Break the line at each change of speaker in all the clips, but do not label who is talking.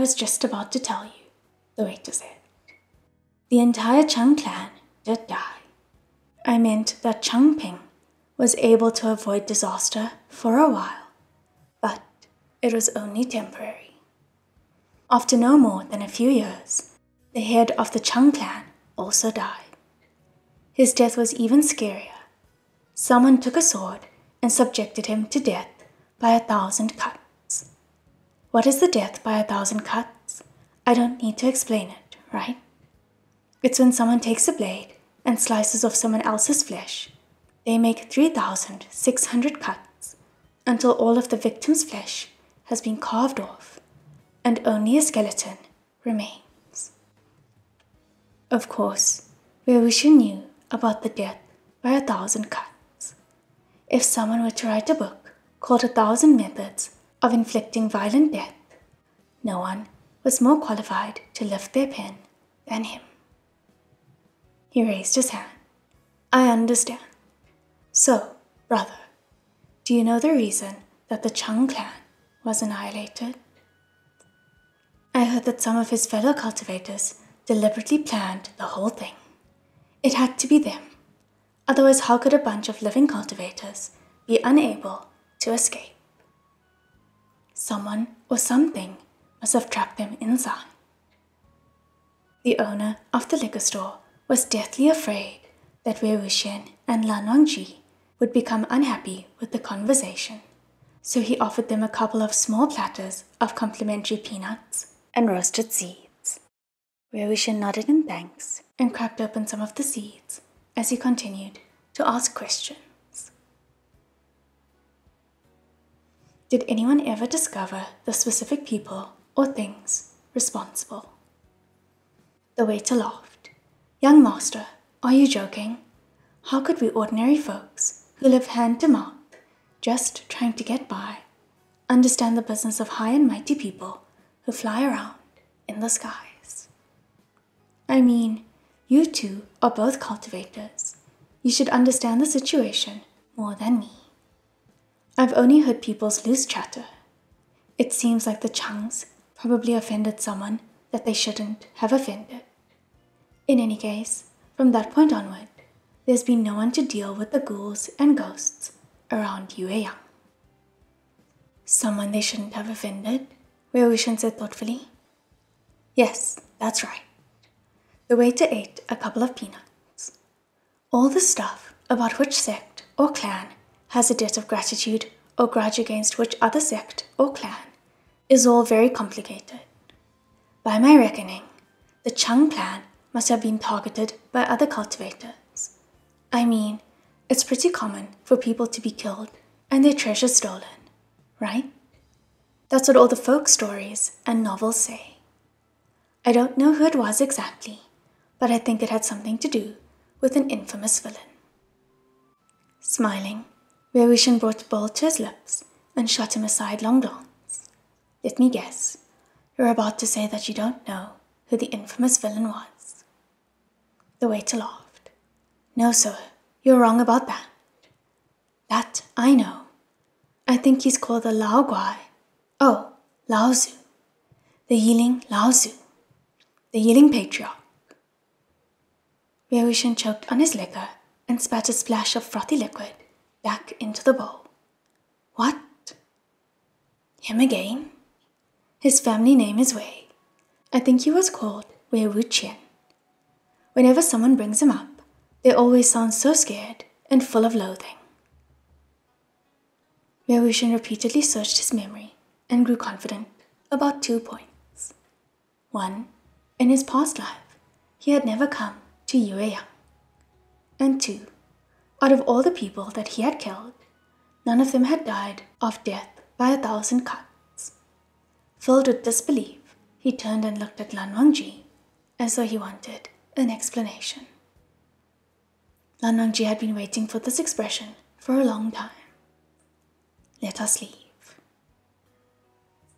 Was just about to tell you, the waiter said. The entire Chang clan did die. I meant that Chang Ping was able to avoid disaster for a while, but it was only temporary. After no more than a few years, the head of the Chang clan also died. His death was even scarier. Someone took a sword and subjected him to death by a thousand cuts. What is the death by a thousand cuts? I don't need to explain it, right? It's when someone takes a blade and slices off someone else's flesh they make 3,600 cuts until all of the victim's flesh has been carved off and only a skeleton remains. Of course, Wei Wuxian knew about the death by a thousand cuts. If someone were to write a book called A Thousand Methods of Inflicting Violent Death, no one was more qualified to lift their pen than him. He raised his hand. I understand. So, brother, do you know the reason that the Chang clan was annihilated? I heard that some of his fellow cultivators deliberately planned the whole thing. It had to be them. Otherwise, how could a bunch of living cultivators be unable to escape? Someone or something must have trapped them inside. The owner of the liquor store was deathly afraid that Wei Wuxian and Lan Wangji would become unhappy with the conversation, so he offered them a couple of small platters of complimentary peanuts and roasted seeds. Wei Wuxian nodded in thanks and cracked open some of the seeds as he continued to ask questions. Did anyone ever discover the specific people or things responsible? The waiter laughed. Young master, are you joking? How could we ordinary folks who live hand to mouth, just trying to get by, understand the business of high and mighty people who fly around in the skies. I mean, you two are both cultivators. You should understand the situation more than me. I've only heard people's loose chatter. It seems like the Changs probably offended someone that they shouldn't have offended. In any case, from that point onward, there's been no one to deal with the ghouls and ghosts around Yueyang. Someone they shouldn't have offended? Wei Wuxian said thoughtfully. Yes, that's right. The waiter ate a couple of peanuts. All the stuff about which sect or clan has a debt of gratitude or grudge against which other sect or clan is all very complicated. By my reckoning, the Chang clan must have been targeted by other cultivators I mean, it's pretty common for people to be killed and their treasure stolen, right? That's what all the folk stories and novels say. I don't know who it was exactly, but I think it had something to do with an infamous villain. Smiling, Wei Wuxian brought the bowl to his lips and shot him a sidelong glance. Let me guess, you're about to say that you don't know who the infamous villain was. The waiter laughed. No, sir, you're wrong about that. That I know. I think he's called the Lao Guai. Oh, Lao Zu. The Yiling Lao Zu. The Yiling Patriarch. Wei Wuxian choked on his liquor and spat a splash of frothy liquid back into the bowl. What? Him again? His family name is Wei. I think he was called Wei Wuqian. Whenever someone brings him up, they always sound so scared and full of loathing. Wei Wuxian repeatedly searched his memory and grew confident about two points. One, in his past life, he had never come to Yueyang. And two, out of all the people that he had killed, none of them had died of death by a thousand cuts. Filled with disbelief, he turned and looked at Lan Wangji as though he wanted an explanation. Lan Wangji had been waiting for this expression for a long time. Let us leave.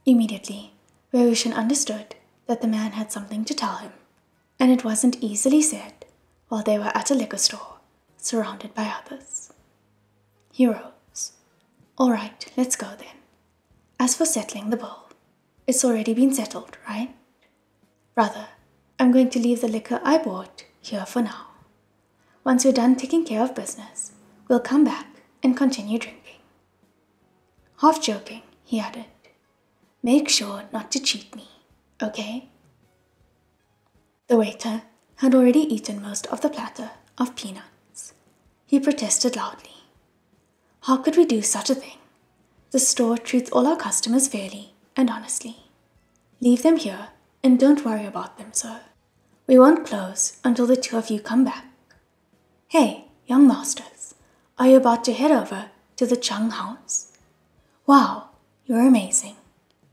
Immediately, Wei Wuxian understood that the man had something to tell him, and it wasn't easily said while they were at a liquor store, surrounded by others. He rose. All right, let's go then. As for settling the bill, It's already been settled, right? Brother, I'm going to leave the liquor I bought here for now. Once we're done taking care of business, we'll come back and continue drinking. Half joking, he added, Make sure not to cheat me, okay? The waiter had already eaten most of the platter of peanuts. He protested loudly. How could we do such a thing? The store treats all our customers fairly and honestly. Leave them here and don't worry about them, sir. We won't close until the two of you come back. Hey, young masters, are you about to head over to the Chang house? Wow, you're amazing.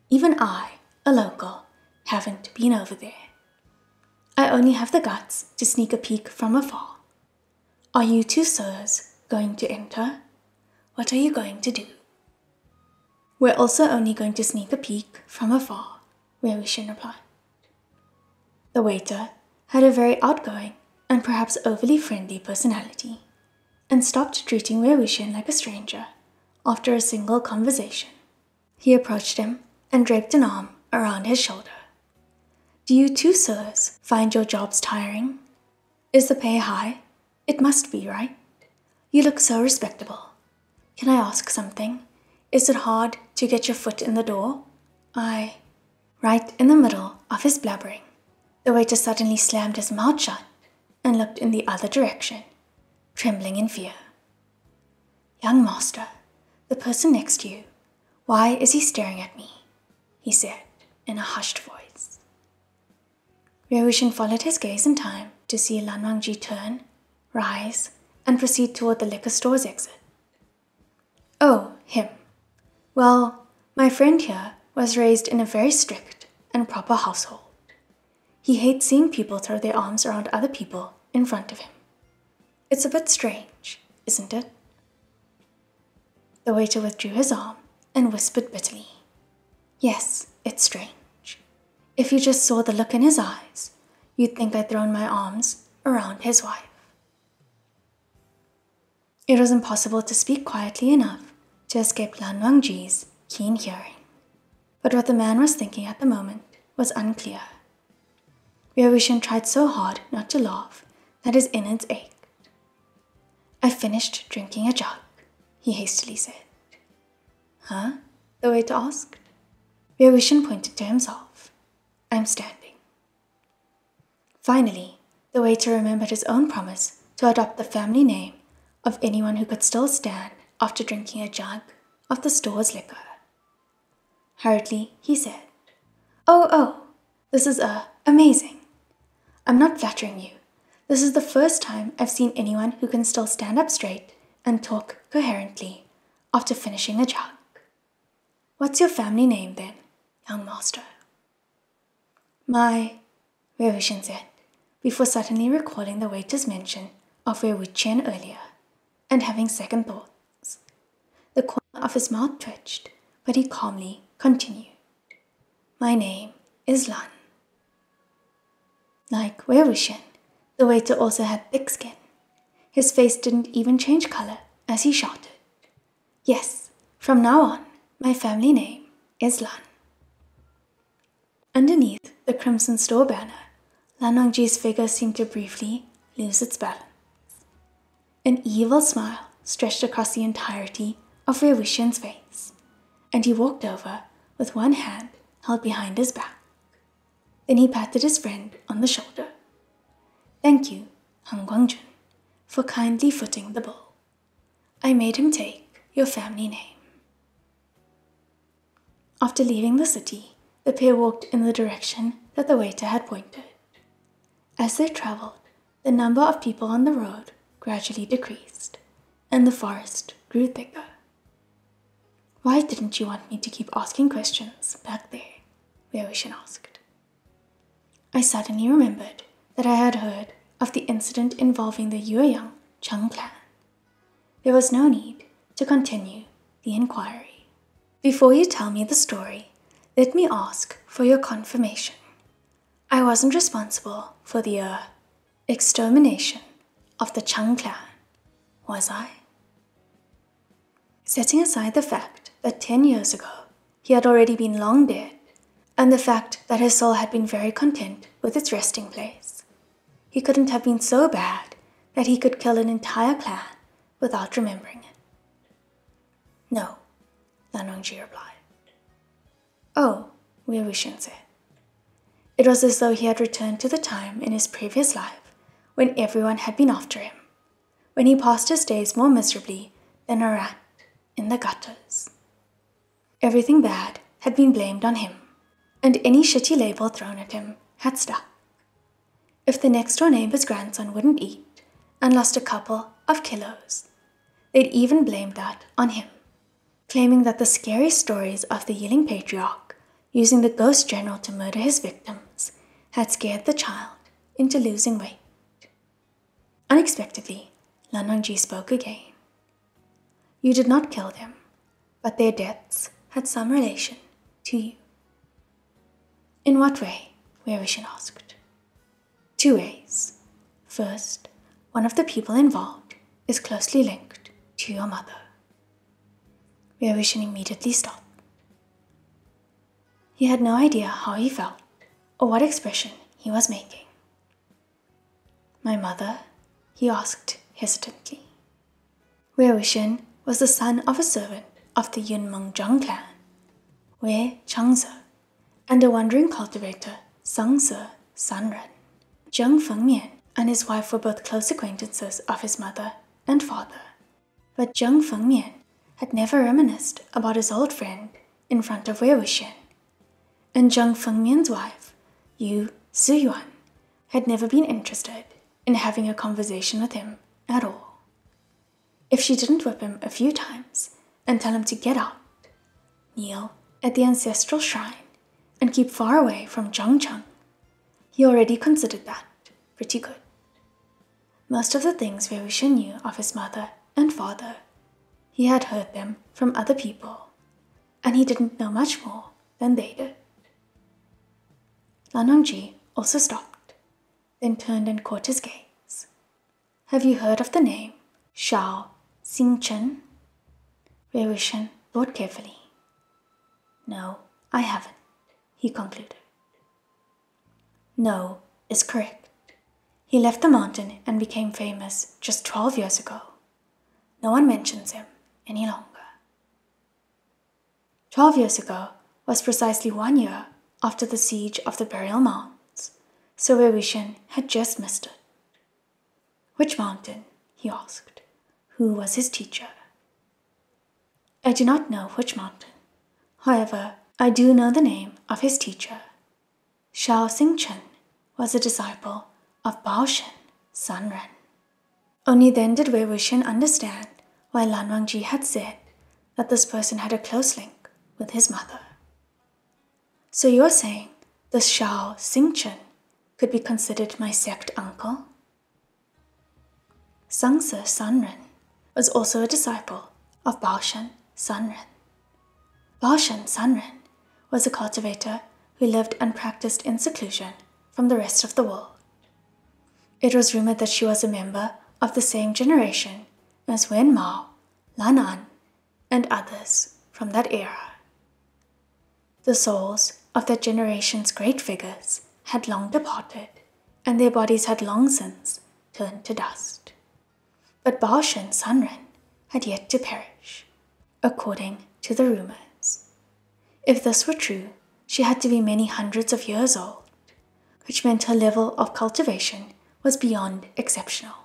Even I, a local, haven't been over there. I only have the guts to sneak a peek from afar. Are you two sirs going to enter? What are you going to do? We're also only going to sneak a peek from afar, Wuxian replied. The waiter had a very outgoing and perhaps overly friendly personality, and stopped treating Wuxian like a stranger after a single conversation. He approached him and draped an arm around his shoulder. Do you too, sirs, find your jobs tiring? Is the pay high? It must be, right? You look so respectable. Can I ask something? Is it hard to get your foot in the door? I. Right in the middle of his blabbering, the waiter suddenly slammed his mouth shut and looked in the other direction, trembling in fear. Young master, the person next to you, why is he staring at me? he said in a hushed voice. Wuxian followed his gaze in time to see Lan Wangji turn, rise, and proceed toward the liquor store's exit. Oh, him. Well, my friend here was raised in a very strict and proper household. He hates seeing people throw their arms around other people in front of him. It's a bit strange, isn't it? The waiter withdrew his arm and whispered bitterly, Yes, it's strange. If you just saw the look in his eyes, you'd think I'd thrown my arms around his wife. It was impossible to speak quietly enough to escape Lan Wangji's keen hearing. But what the man was thinking at the moment was unclear. Wuxian tried so hard not to laugh that his innards ached. I finished drinking a jug, he hastily said. Huh? the waiter asked. Wuxian pointed to himself. I'm standing. Finally, the waiter remembered his own promise to adopt the family name of anyone who could still stand after drinking a jug of the store's liquor. Hurriedly, he said, Oh, oh, this is, uh, amazing. I'm not flattering you. This is the first time I've seen anyone who can still stand up straight and talk coherently after finishing a jug. What's your family name then, young master? My, Wuxian said, before suddenly recalling the waiter's mention of Wuqian earlier, and having second thoughts. The corner of his mouth twitched, but he calmly continued. My name is Lan. Like Wei Wuxian, the waiter also had thick skin. His face didn't even change color as he shouted. Yes, from now on, my family name is Lan. Underneath the crimson store banner, Lan Wangji's figure seemed to briefly lose its balance. An evil smile stretched across the entirety of Wei face, and he walked over with one hand held behind his back. Then he patted his friend on the shoulder. Thank you, Hanguang-jun, for kindly footing the bull. I made him take your family name. After leaving the city, the pair walked in the direction that the waiter had pointed. As they traveled, the number of people on the road gradually decreased, and the forest grew thicker. Why didn't you want me to keep asking questions back there? Wuxian asked. I suddenly remembered that I had heard of the incident involving the Yueyang Chang clan. There was no need to continue the inquiry. Before you tell me the story, let me ask for your confirmation. I wasn't responsible for the uh, extermination of the Chang clan, was I? Setting aside the fact that 10 years ago he had already been long dead, and the fact that his soul had been very content with its resting place. He couldn't have been so bad that he could kill an entire clan without remembering it. No, Lan replied. Oh, Wei Wuxian said. It was as though he had returned to the time in his previous life when everyone had been after him, when he passed his days more miserably than a rat in the gutters. Everything bad had been blamed on him, and any shitty label thrown at him had stuck. If the next door neighbor's grandson wouldn't eat and lost a couple of kilos, they'd even blame that on him, claiming that the scary stories of the Yiling Patriarch using the ghost general to murder his victims had scared the child into losing weight. Unexpectedly, Lan Wangji spoke again. You did not kill them, but their deaths had some relation to you. In what way? Wei asked. Two ways. First, one of the people involved is closely linked to your mother. Wei immediately stopped. He had no idea how he felt or what expression he was making. My mother? He asked hesitantly. Wei Wuxian was the son of a servant of the Yunmeng Jiang clan, Wei Changze, and a wandering cultivator, Cangse Sanren. Jiang Fengmian and his wife were both close acquaintances of his mother and father, but Jiang Fengmian had never reminisced about his old friend in front of Wei Wuxian, and Jiang Fengmian's wife, Yu Ziyuan, had never been interested in having a conversation with him at all. If she didn't whip him a few times and tell him to get out, kneel at the ancestral shrine, and keep far away from Jiang Cheng, he already considered that pretty good. Most of the things Wei Wuxian knew of his mother and father, he had heard them from other people, and he didn't know much more than they did. Lan Wangji also stopped, then turned and caught his gaze. Have you heard of the name Xiao Xingchen? Wei Wuxian thought carefully. No, I haven't, he concluded. No is correct. He left the mountain and became famous just 12 years ago. No one mentions him any longer. 12 years ago was precisely one year after the siege of the burial mounds, so Wei Wuxian had just missed it. Which mountain? he asked. Who was his teacher? I do not know which mountain. However, I do know the name of his teacher. Xiao Xingchen was a disciple of Baoshan Sanren. Only then did Wei Wuxian understand why Lan Wangji had said that this person had a close link with his mother. So you're saying this Xiao Xingchen could be considered my sect uncle? Cangse Sanren was also a disciple of Baoshan Sanren. Baoshan Sanren was a cultivator who lived and practiced in seclusion from the rest of the world. It was rumored that she was a member of the same generation as Wen Mao, Lan An, and others from that era. The souls of that generation's great figures had long departed, and their bodies had long since turned to dust. But Baoshan Sanren had yet to perish, according to the rumors. If this were true, she had to be many hundreds of years old, which meant her level of cultivation was beyond exceptional.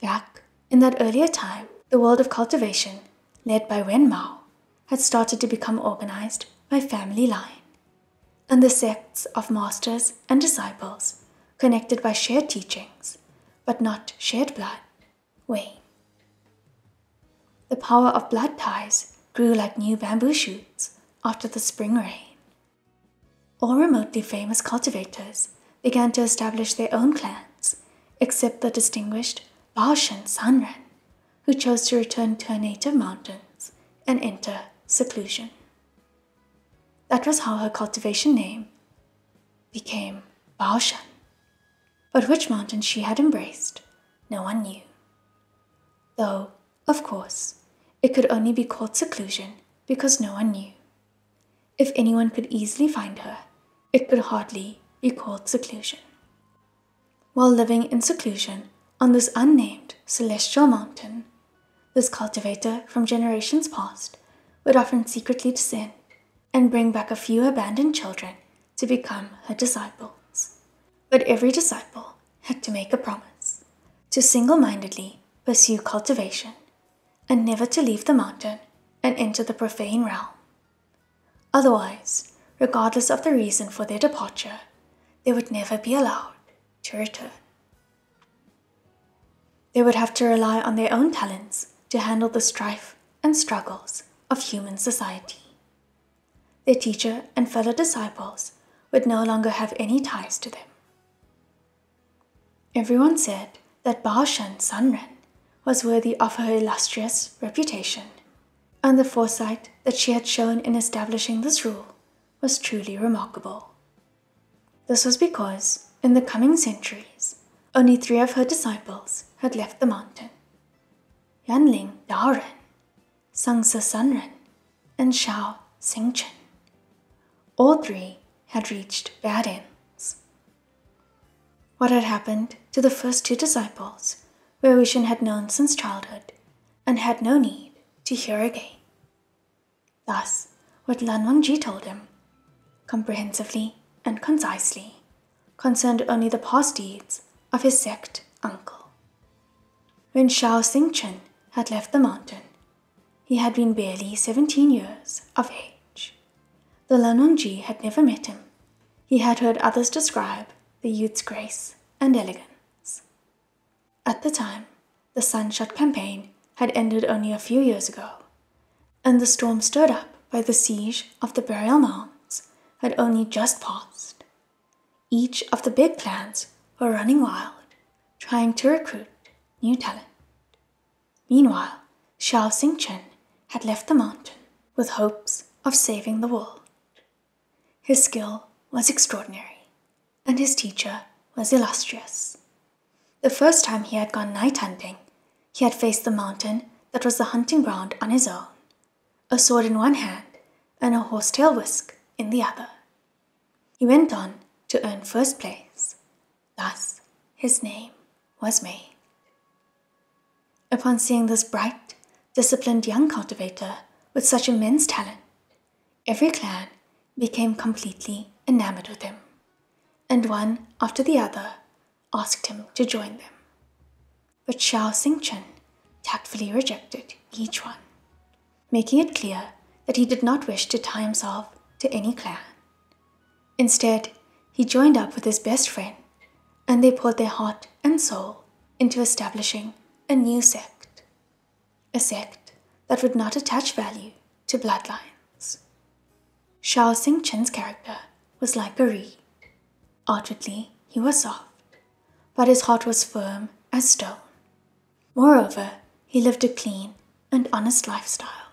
Back in that earlier time, the world of cultivation, led by Wen Mao, had started to become organized by family line, and the sects of masters and disciples, connected by shared teachings, but not shared blood, waned. The power of blood ties grew like new bamboo shoots after the spring rain. All remotely famous cultivators began to establish their own clans, except the distinguished Baoshan Sanren, who chose to return to her native mountains and enter seclusion. That was how her cultivation name became Baoshan. But which mountain she had embraced, no one knew. Though, of course, it could only be called seclusion because no one knew. if anyone could easily find her, it could hardly be called seclusion. While living in seclusion on this unnamed celestial mountain, this cultivator from generations past would often secretly descend and bring back a few abandoned children to become her disciples. But every disciple had to make a promise to single mindedly pursue cultivation and never to leave the mountain and enter the profane realm. Otherwise, regardless of the reason for their departure, they would never be allowed to return. They would have to rely on their own talents to handle the strife and struggles of human society. Their teacher and fellow disciples would no longer have any ties to them. Everyone said that Baoshan Sanren was worthy of her illustrious reputation, and the foresight that she had shown in establishing this rule was truly remarkable. This was because, in the coming centuries, only three of her disciples had left the mountain Yanling Daoren, Cangse Sanren, and Xiao Xingchen. All three had reached bad ends. What had happened to the first two disciples, Wuxian had known since childhood and had no need to hear again. Thus, what Lan Wangji told him, comprehensively and concisely, concerned only the past deeds of his sect uncle. When Xiao Xingchen had left the mountain, he had been barely 17 years of age. Though Lan Wangji had never met him, he had heard others describe the youth's grace and elegance. At the time, the Sunshot campaign had ended only a few years ago, and the storm stirred up by the siege of the burial mounds had only just passed. Each of the big clans were running wild, trying to recruit new talent. Meanwhile, Xiao Xingchen had left the mountain with hopes of saving the world. His skill was extraordinary, and his teacher was illustrious. The first time he had gone night hunting, he had faced the mountain that was the hunting ground on his own, a sword in one hand and a horsetail whisk in the other. He went on to earn first place. Thus, his name was made. Upon seeing this bright, disciplined young cultivator with such immense talent, every clan became completely enamored with him, and one after the other asked him to join them. But Xiao Xingchen tactfully rejected each one, making it clear that he did not wish to tie himself to any clan. Instead, he joined up with his best friend, and they poured their heart and soul into establishing a new sect. A sect that would not attach value to bloodlines. Xiao Xingchen's character was like a reed. Outwardly, he was soft, but his heart was firm as stone. Moreover, he lived a clean and honest lifestyle.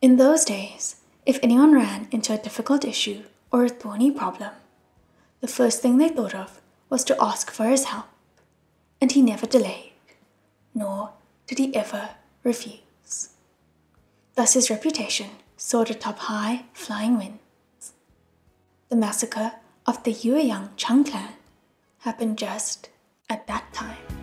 In those days, if anyone ran into a difficult issue or a thorny problem, the first thing they thought of was to ask for his help, and he never delayed, nor did he ever refuse. Thus his reputation soared atop high, flying winds. The massacre of the Yueyang Chang clan happened just at that time.